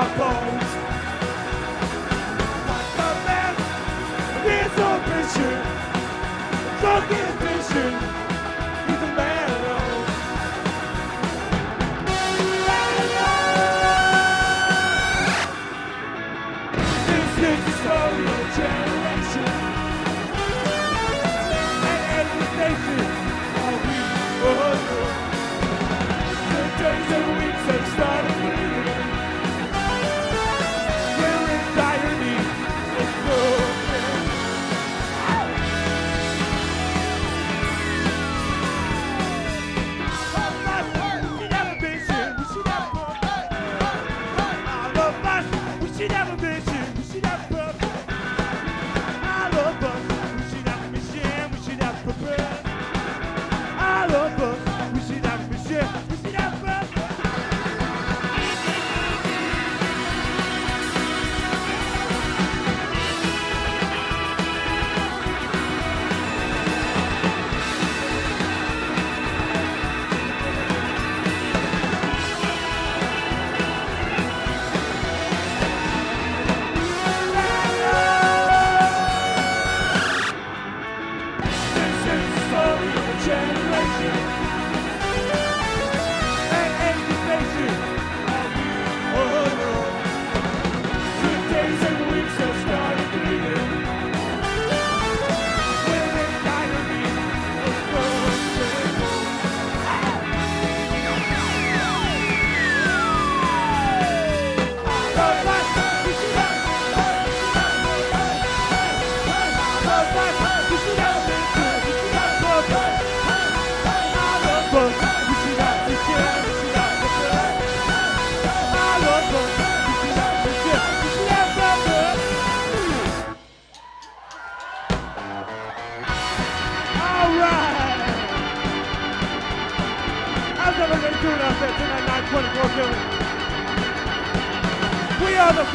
our bones. Like a man, this old vision, drunken vision.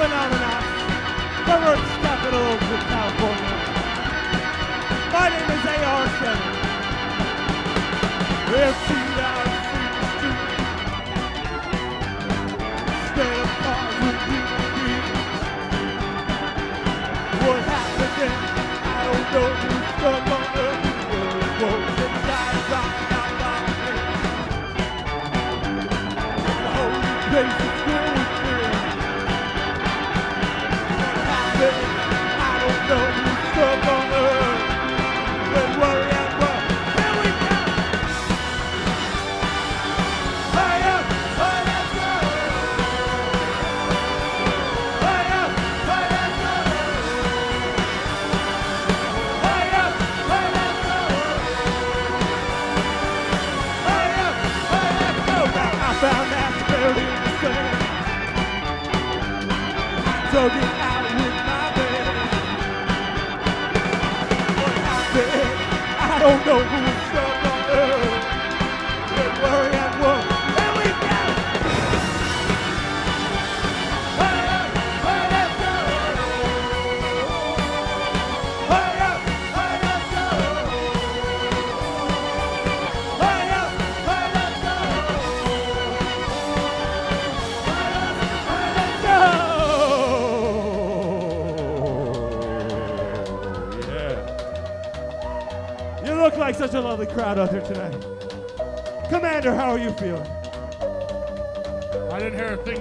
The Phenomenauts. Earth's capital of California. My name is A.R. Shannon. Empty out Street. Stay apart with the What happened then? I don't know. Who's stuck on earth? Whoa, the guys out, out, out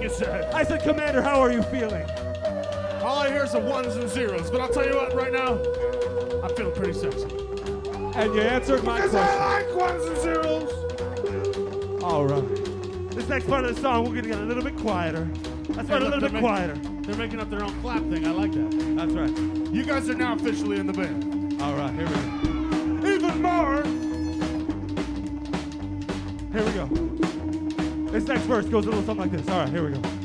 you said. I said, Commander, how are you feeling? All I hear is the ones and zeros. But I'll tell you what, right now, I feel pretty sexy. And you answered my Because question. I like ones and zeros. All right. This next part of the song, we're gonna get a little bit quieter. That's right, a little bit making- quieter. They're making up their own clap thing. I like that. That's right. You guys are now officially in the band. All right, here we go. Even more. Here we go. This next verse goes a little something like this. All right, here we go.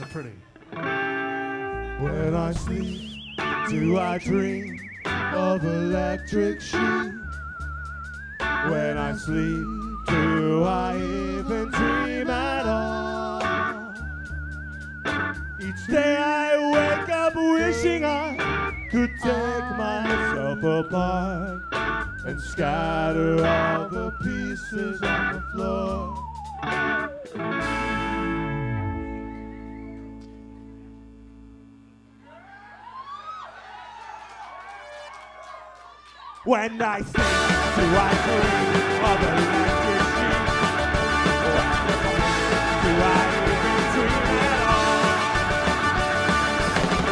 Nice pretty. When I sleep, do I dream of electric sheep? When I sleep, do I even dream at all? Each day I wake up wishing I could take myself apart and scatter all the pieces on the floor. When I sing, do I dream of electric sheep? Do I even dream at all?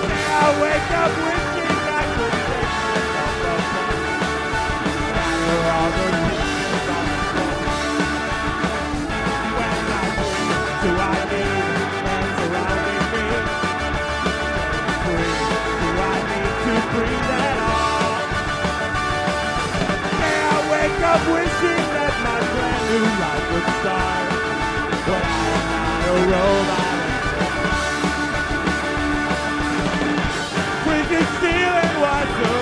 May I wake up life would start But I am not a robot Freaking stealing was the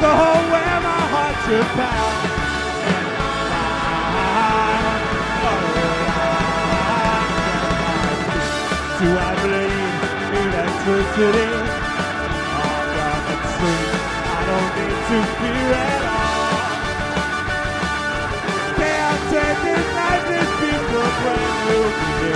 The home where my heart should pound. And oh, do I believe electricity? On Robert Street, I don't need to fear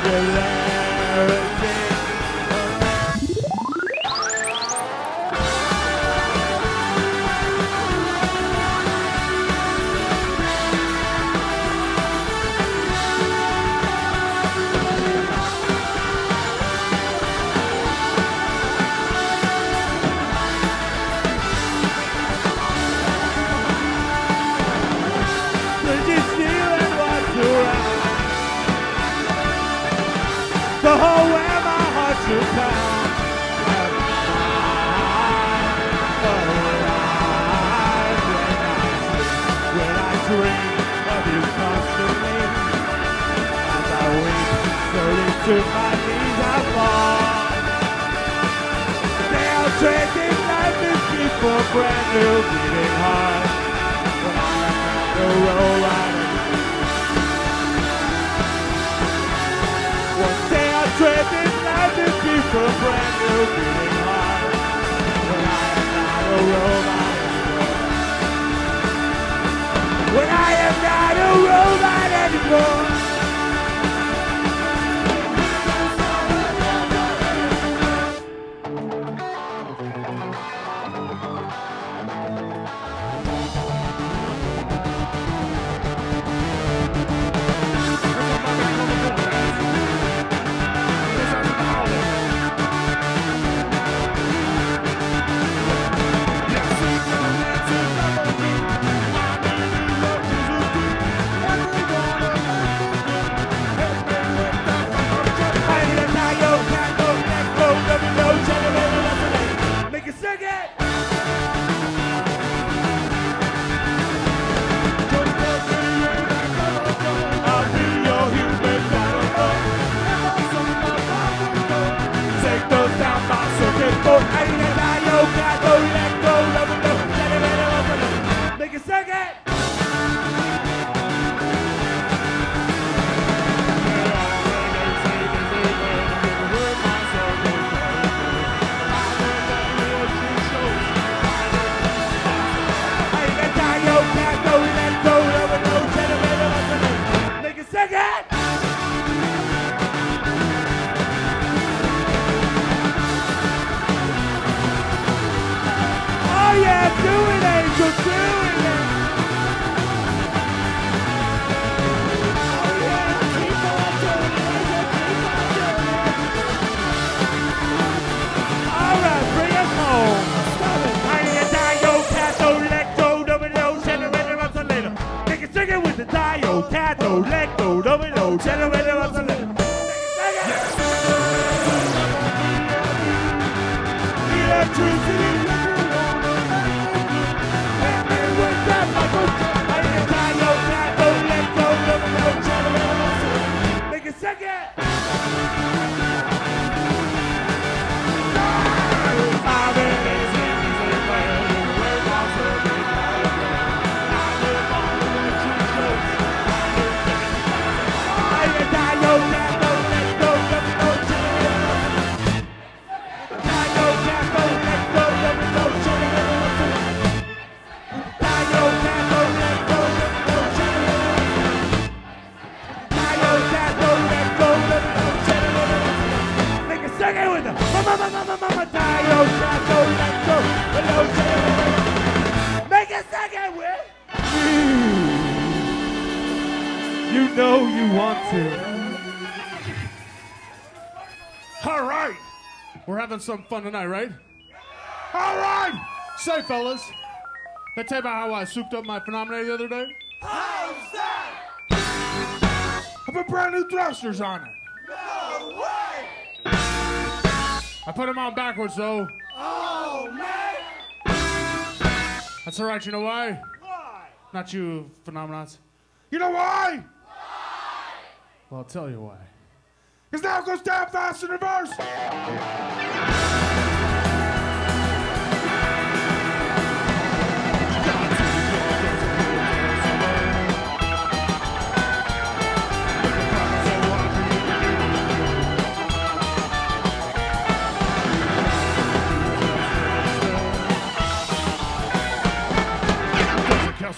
the a brand new beating heart. When I not the road rider. One day I'll trade this life is keep for a brand new beating heart. When I am not a robot When I am not a robot anymore. Lecto, domino, generator, Make a second with You know you want to. All right. We're having some fun tonight, right? All right. Say, fellas. Did I tell you about how I souped up my phenomenon the other day? How's that? I put brand new thrusters on it. I put them on backwards, though. Oh man! That's all right. You know why? Why? Not you, Phenomenauts. You know why? Why? Well, I'll tell you why. Because now it goes down fast in reverse.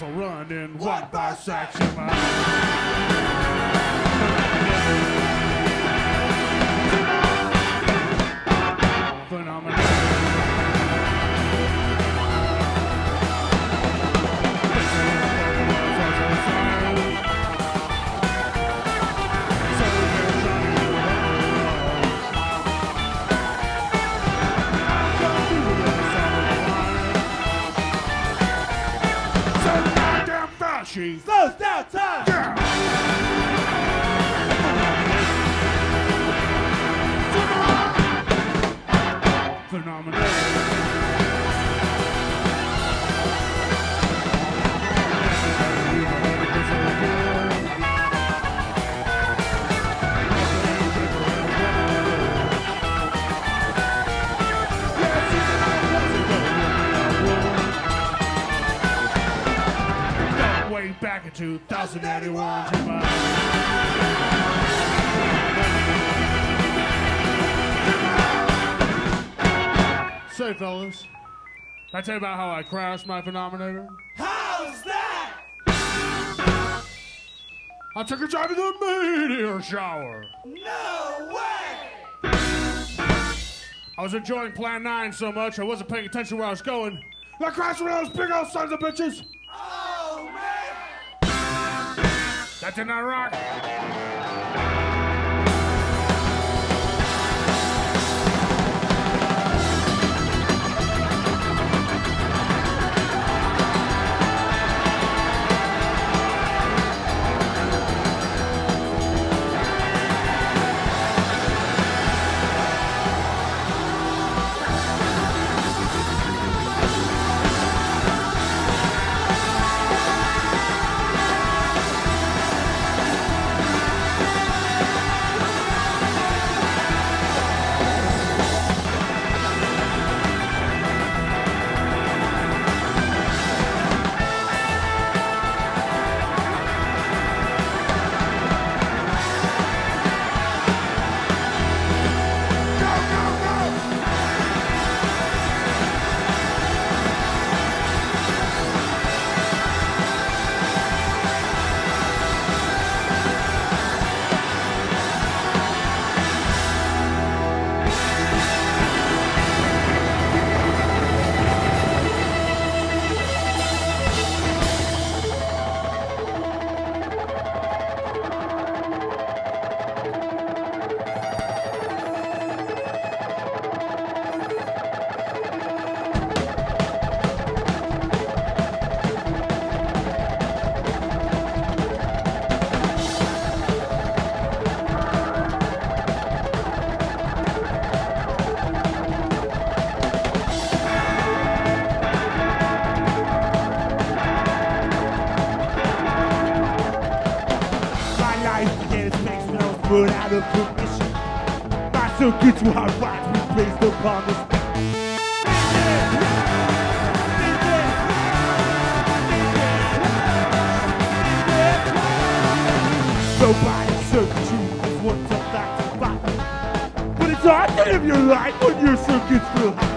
Castle Run in one bisection. Phenomenal. Slow down time. phenomenal. Back in 2081, Jemima. Say, fellas, I tell you about how I crashed my phenomenator? How's that? I took a drive in the meteor shower. No way. I was enjoying Plan 9 so much I wasn't paying attention where I was going. I crashed one of those big old sons of bitches. That did not put out of commission. My circuits were hard rights we placed upon this. Nobody servitude is what's a fact to fight. But it's hard to live your life when your circuits feel hot.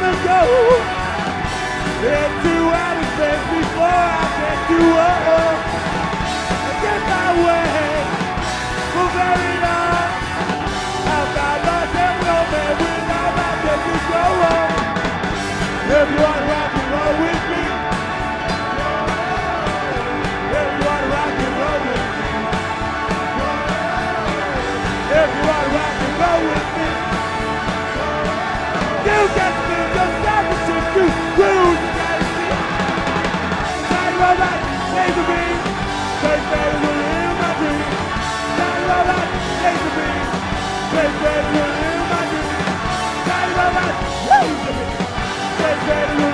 Let's go. Can't do anything before I can do all. I get my way for very long. I've got lots of romance without my business go. If you Thank you.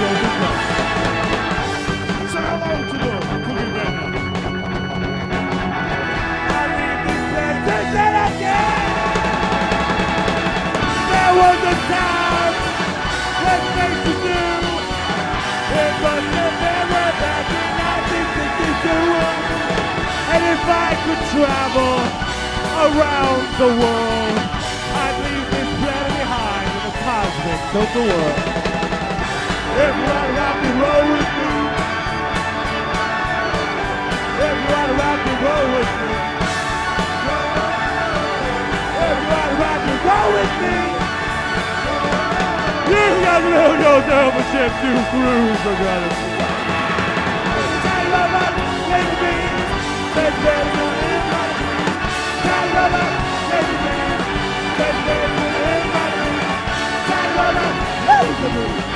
Golden Cup. Say hello to the Cookie Band. I place to say again. There was a time when things were new. It was November back in 1962. And if I could travel around the world, If you wanna rock and roll with me, wanna rock and roll with me, wanna rock and roll with me, you got to know yourself a ship to cruise, my brother. Tell you about baby baby baby Tell you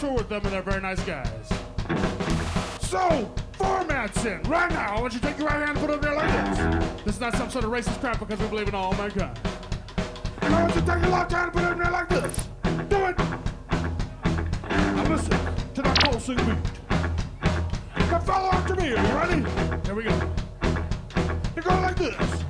tour with them, and they're very nice guys. So, for Madsen, right now, I want you to take your right hand and put it there like this. This is not some sort of racist crap because we believe in all mankind. And I want you to take your left hand and put it in there like this. Do it. Now listen to that pulsing beat. Now follow after me. Are you ready? Here we go. You're going like this.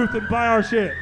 Booth and buy our shit.